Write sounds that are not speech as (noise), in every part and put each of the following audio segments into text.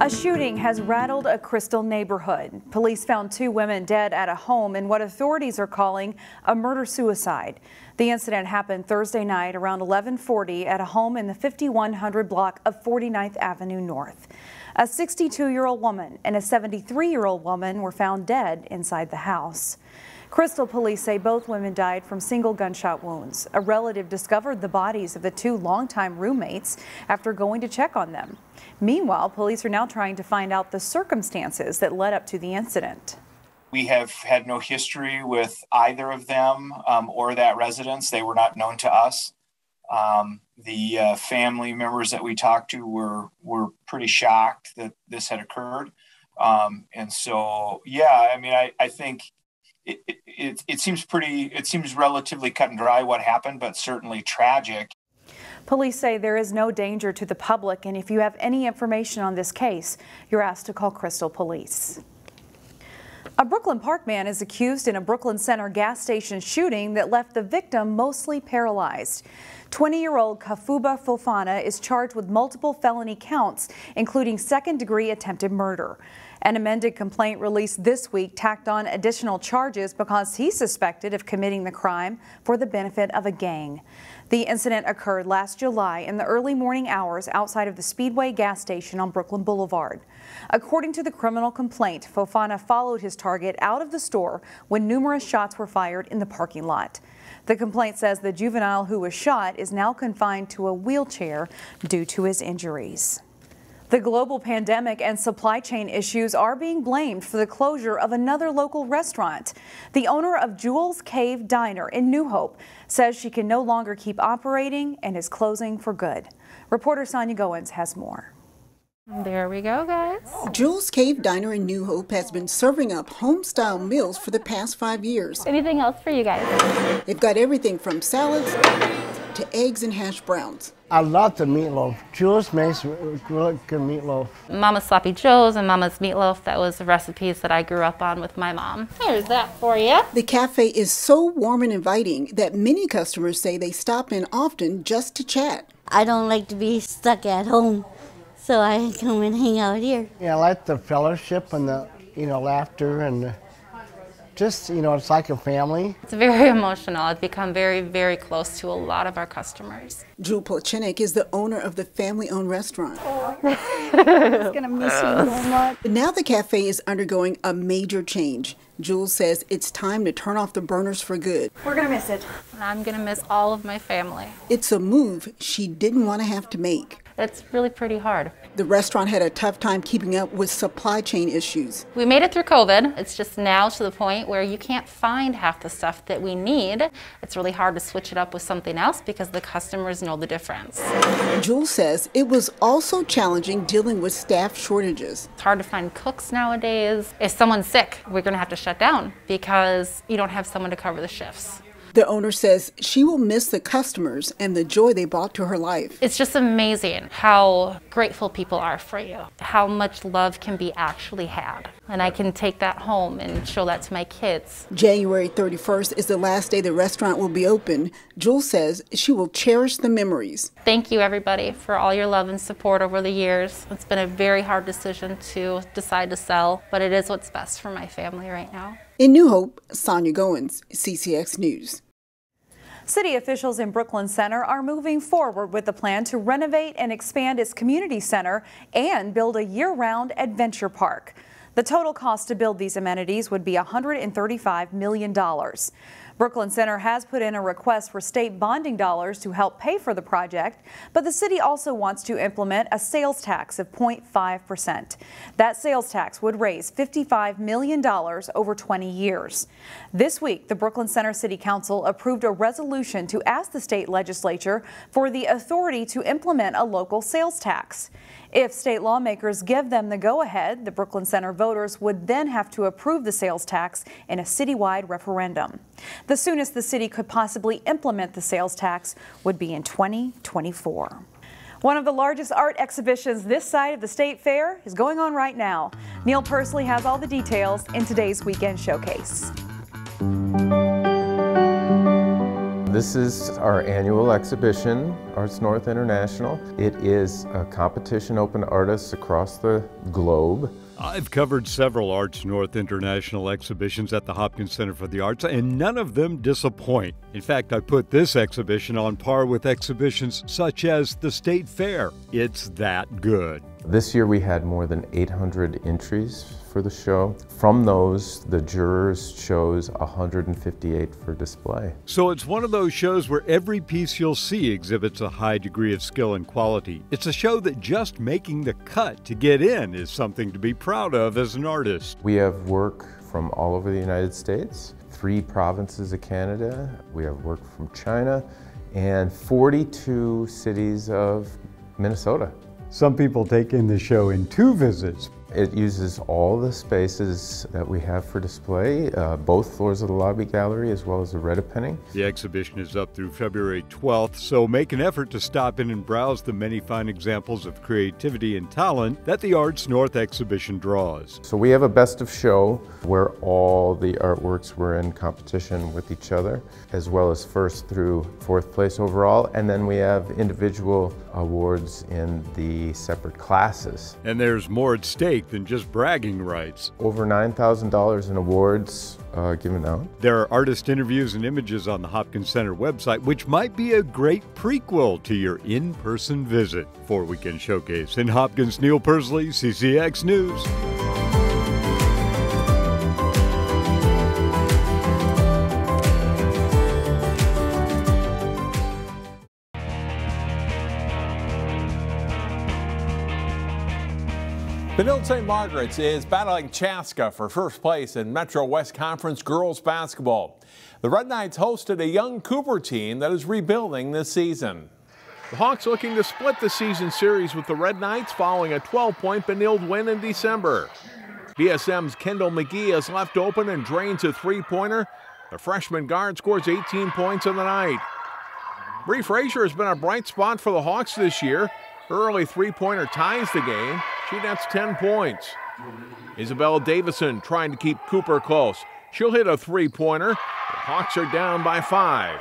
A shooting has rattled a Crystal neighborhood. Police found two women dead at a home in what authorities are calling a murder-suicide. The incident happened Thursday night around 1140 at a home in the 5100 block of 49th Avenue North. A 62-year-old woman and a 73-year-old woman were found dead inside the house. Crystal police say both women died from single gunshot wounds. A relative discovered the bodies of the two longtime roommates after going to check on them. Meanwhile, police are now trying to find out the circumstances that led up to the incident. We have had no history with either of them um, or that residence. They were not known to us. Um, the uh, family members that we talked to were were pretty shocked that this had occurred. Um, and so, yeah, I mean, I, I think it, it, seems pretty, it seems relatively cut and dry what happened, but certainly tragic. Police say there is no danger to the public, and if you have any information on this case, you're asked to call Crystal Police. A Brooklyn Park man is accused in a Brooklyn Center gas station shooting that left the victim mostly paralyzed. 20-year-old Kafuba Fofana is charged with multiple felony counts, including second-degree attempted murder. An amended complaint released this week tacked on additional charges because he's suspected of committing the crime for the benefit of a gang. The incident occurred last July in the early morning hours outside of the Speedway gas station on Brooklyn Boulevard. According to the criminal complaint, Fofana followed his target out of the store when numerous shots were fired in the parking lot. The complaint says the juvenile who was shot is now confined to a wheelchair due to his injuries. The global pandemic and supply chain issues are being blamed for the closure of another local restaurant. The owner of Jules' Cave Diner in New Hope says she can no longer keep operating and is closing for good. Reporter Sonia Goins has more. There we go, guys. Jules Cave Diner in New Hope has been serving up home-style meals for the past five years. Anything else for you guys? They've got everything from salads to eggs and hash browns. I love the meatloaf. Jules makes really good meatloaf. Mama's Sloppy Joe's and Mama's Meatloaf, that was the recipes that I grew up on with my mom. Here's that for you. The cafe is so warm and inviting that many customers say they stop in often just to chat. I don't like to be stuck at home, so I come and hang out here. Yeah, I like the fellowship and the, you know, laughter and the just, you know, it's like a family. It's very (laughs) emotional. I've become very, very close to a lot of our customers. Drew Polchenik is the owner of the family-owned restaurant. (laughs) It's gonna miss you so much. But now the cafe is undergoing a major change. Jules says it's time to turn off the burners for good. We're gonna miss it. And I'm going to miss all of my family. It's a move she didn't want to have to make. It's really pretty hard. The restaurant had a tough time keeping up with supply chain issues. We made it through COVID. It's just now to the point where you can't find half the stuff that we need. It's really hard to switch it up with something else because the customers know the difference. Jules says it was also challenging dealing with staff shortages. It's hard to find cooks nowadays. If someone's sick, we're going to have to shut down because you don't have someone to cover the shifts. The owner says she will miss the customers and the joy they brought to her life. It's just amazing how grateful people are for you, how much love can be actually had. And I can take that home and show that to my kids. January 31st is the last day the restaurant will be open. Jules says she will cherish the memories. Thank you, everybody, for all your love and support over the years. It's been a very hard decision to decide to sell, but it is what's best for my family right now. In New Hope, Sonia Goins, CCX News. City officials in Brooklyn Center are moving forward with the plan to renovate and expand its community center and build a year-round adventure park. The total cost to build these amenities would be $135 million. Brooklyn Center has put in a request for state bonding dollars to help pay for the project, but the city also wants to implement a sales tax of 0.5%. That sales tax would raise $55 million over 20 years. This week, the Brooklyn Center City Council approved a resolution to ask the state legislature for the authority to implement a local sales tax. If state lawmakers give them the go-ahead, the Brooklyn Center voters would then have to approve the sales tax in a citywide referendum. The soonest the city could possibly implement the sales tax would be in 2024. One of the largest art exhibitions this side of the State Fair is going on right now. Neil Persley has all the details in today's Weekend Showcase. This is our annual exhibition, Arts North International. It is a competition open to artists across the globe. I've covered several Arts North International exhibitions at the Hopkins Center for the Arts, and none of them disappoint. In fact, I put this exhibition on par with exhibitions such as the State Fair. It's that good. This year we had more than 800 entries for the show. From those, the jurors chose 158 for display. So it's one of those shows where every piece you'll see exhibits a high degree of skill and quality. It's a show that just making the cut to get in is something to be proud of as an artist. We have work from all over the United States, three provinces of Canada. We have work from China and 42 cities of Minnesota. Some people take in the show in two visits, it uses all the spaces that we have for display, uh, both floors of the lobby gallery as well as the Redepenning. The exhibition is up through February 12th, so make an effort to stop in and browse the many fine examples of creativity and talent that the Arts North exhibition draws. So we have a best of show where all the artworks were in competition with each other, as well as first through fourth place overall, and then we have individual awards in the separate classes. And there's more at stake than just bragging rights. Over $9,000 in awards uh, given out. There are artist interviews and images on the Hopkins Center website, which might be a great prequel to your in person visit. For Weekend Showcase in Hopkins, Neil Persley, CCX News. Benilde St. Margaret's is battling Chaska for first place in Metro West Conference girls basketball. The Red Knights hosted a young Cooper team that is rebuilding this season. The Hawks looking to split the season series with the Red Knights following a 12-point Benilde win in December. BSM's Kendall McGee is left open and drains a three-pointer. The freshman guard scores 18 points in the night. Bree Frazier has been a bright spot for the Hawks this year. Early three-pointer ties the game. She nets 10 points. Isabel Davison trying to keep Cooper close. She'll hit a three-pointer. The Hawks are down by five.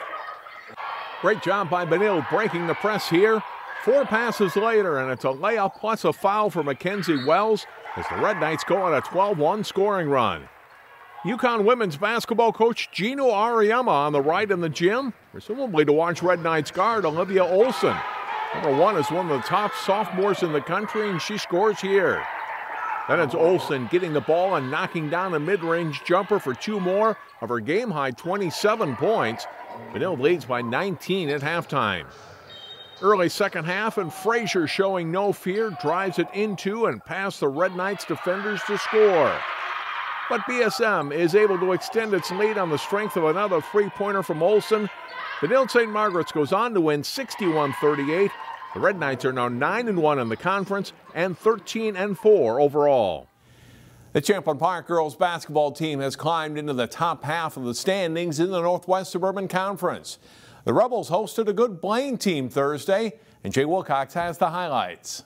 Great job by Benilde breaking the press here. Four passes later, and it's a layup plus a foul for Mackenzie Wells as the Red Knights go on a 12-1 scoring run. UConn women's basketball coach Geno Auriemma on the right in the gym, presumably to watch Red Knights guard Olivia Olson. Number one is one of the top sophomores in the country, and she scores here. Then it's Olson getting the ball and knocking down a mid range jumper for two more of her game high 27 points. Benilde leads by 19 at halftime. Early second half, and Frazier showing no fear, drives it into and past the Red Knights defenders to score. But BSM is able to extend its lead on the strength of another three pointer from Olson Benilde St. Margaret's goes on to win 61 38. The Red Knights are now 9 and 1 in the conference and 13 and 4 overall. The Champlin Park girls basketball team has climbed into the top half of the standings in the Northwest Suburban Conference. The Rebels hosted a good Blaine team Thursday, and Jay Wilcox has the highlights.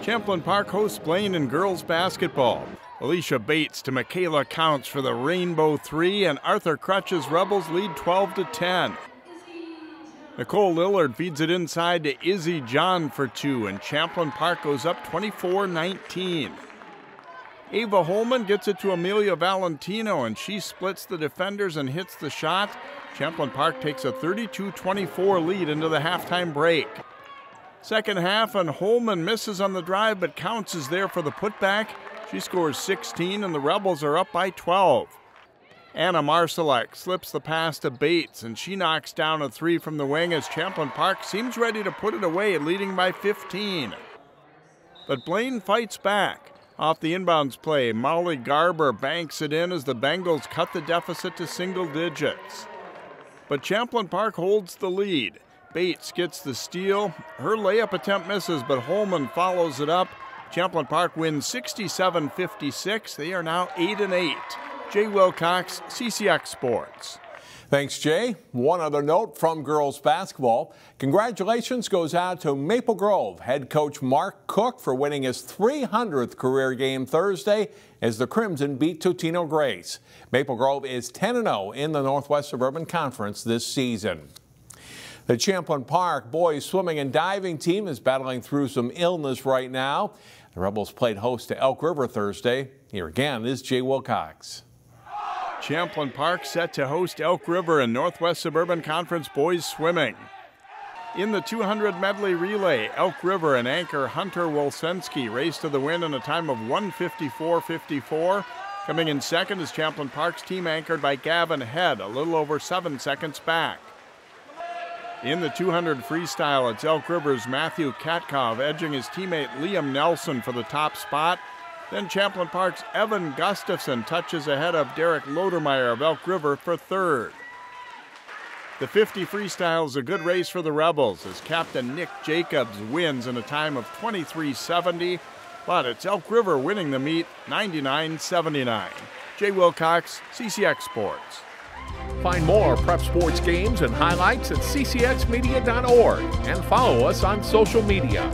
Champlin Park hosts Blaine in girls basketball. Alicia Bates to Michaela Counts for the Rainbow 3, and Arthur Crutch's Rebels lead 12 to 10. Nicole Lillard feeds it inside to Izzy John for two, and Champlin Park goes up 24 19. Ava Holman gets it to Amelia Valentino, and she splits the defenders and hits the shot. Champlin Park takes a 32 24 lead into the halftime break. Second half, and Holman misses on the drive, but Counts is there for the putback. She scores 16, and the Rebels are up by 12. Anna Marsalek slips the pass to Bates, and she knocks down a three from the wing as Champlin Park seems ready to put it away, leading by 15. But Blaine fights back. Off the inbounds play, Molly Garber banks it in as the Bengals cut the deficit to single digits. But Champlin Park holds the lead. Bates gets the steal. Her layup attempt misses, but Holman follows it up Champlin Park wins 67 56. They are now 8 and 8. Jay Wilcox, CCX Sports. Thanks, Jay. One other note from girls basketball. Congratulations goes out to Maple Grove head coach Mark Cook for winning his 300th career game Thursday as the Crimson beat Totino Grace. Maple Grove is 10-0 in the Northwest Suburban Conference this season. The Champlin Park boys swimming and diving team is battling through some illness right now. The Rebels played host to Elk River Thursday. Here again is Jay Wilcox. Champlin Park set to host Elk River in Northwest Suburban Conference boys swimming. In the 200 medley relay, Elk River and anchor Hunter Wolsensky raced to the win in a time of 154.54. Coming in second is Champlin Park's team anchored by Gavin Head, a little over seven seconds back. In the 200 freestyle, it's Elk River's Matthew Katkov edging his teammate Liam Nelson for the top spot. Then Champlin Park's Evan Gustafson touches ahead of Derek Lodermeyer of Elk River for third. The 50 freestyle is a good race for the Rebels as Captain Nick Jacobs wins in a time of 23.70, but it's Elk River winning the meet 99.79. Jay Wilcox, CCX Sports. Find more prep sports games and highlights at ccxmedia.org and follow us on social media.